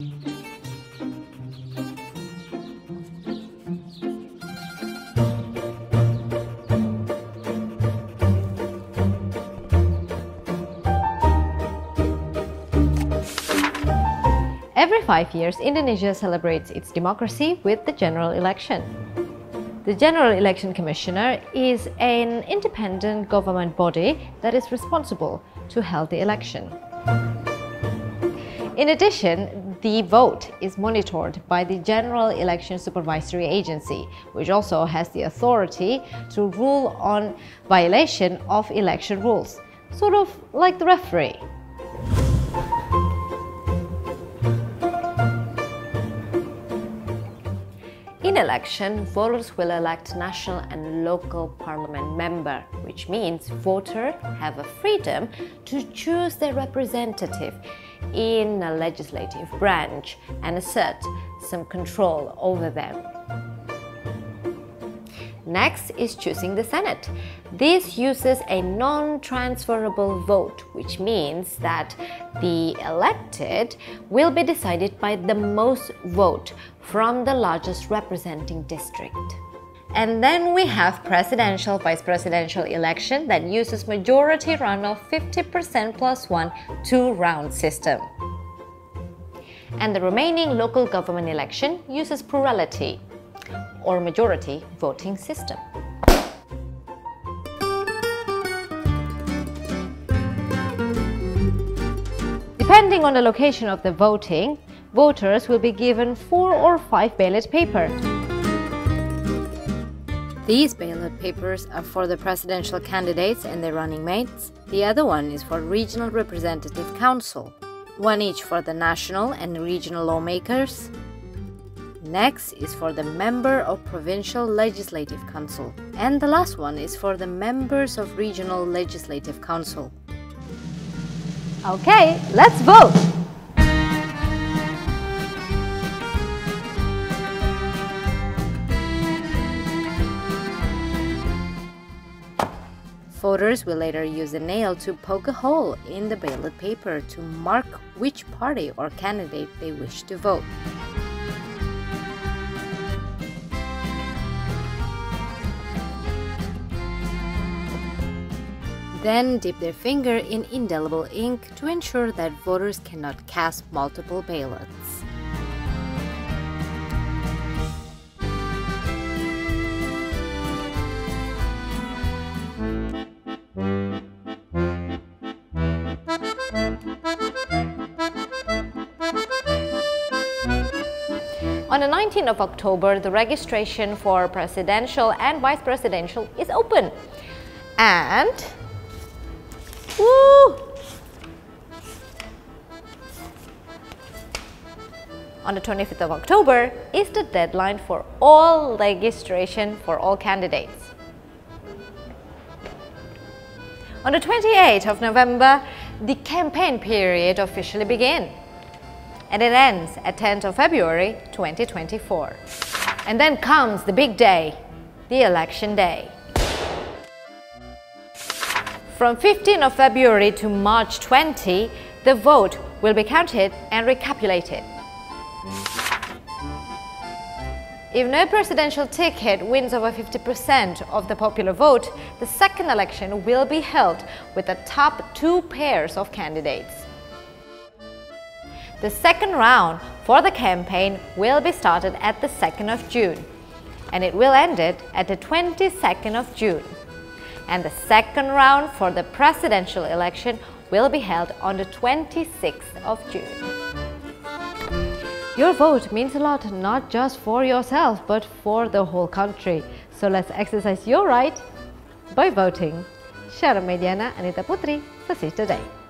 Every five years, Indonesia celebrates its democracy with the general election. The General Election Commissioner is an independent government body that is responsible to hold the election. In addition, the vote is monitored by the General Election Supervisory Agency, which also has the authority to rule on violation of election rules, sort of like the referee. In election, voters will elect national and local parliament member, which means voters have a freedom to choose their representative in a legislative branch and assert some control over them. Next is choosing the Senate. This uses a non-transferable vote, which means that the elected will be decided by the most vote from the largest representing district. And then we have presidential vice presidential election that uses majority runoff 50% plus 1 two round system. And the remaining local government election uses plurality or majority voting system. Depending on the location of the voting, voters will be given four or five ballot papers. These ballot papers are for the presidential candidates and their running mates. The other one is for Regional Representative Council, one each for the national and regional lawmakers, Next is for the member of Provincial Legislative Council. And the last one is for the members of Regional Legislative Council. Okay, let's vote! Voters will later use a nail to poke a hole in the ballot paper to mark which party or candidate they wish to vote. Then dip their finger in indelible ink to ensure that voters cannot cast multiple ballots. On the 19th of October, the registration for presidential and vice presidential is open. And Woo! On the 25th of October is the deadline for all registration for all candidates. On the 28th of November, the campaign period officially begins and it ends at 10th of February 2024. And then comes the big day, the election day. From 15th of February to March 20, the vote will be counted and recapitulated. If no presidential ticket wins over 50% of the popular vote, the second election will be held with the top two pairs of candidates. The second round for the campaign will be started at the 2nd of June and it will end at the 22nd of June and the second round for the presidential election will be held on the 26th of June. Your vote means a lot not just for yourself but for the whole country. So let's exercise your right by voting. Sharon Mediana, Anita Putri, for Today.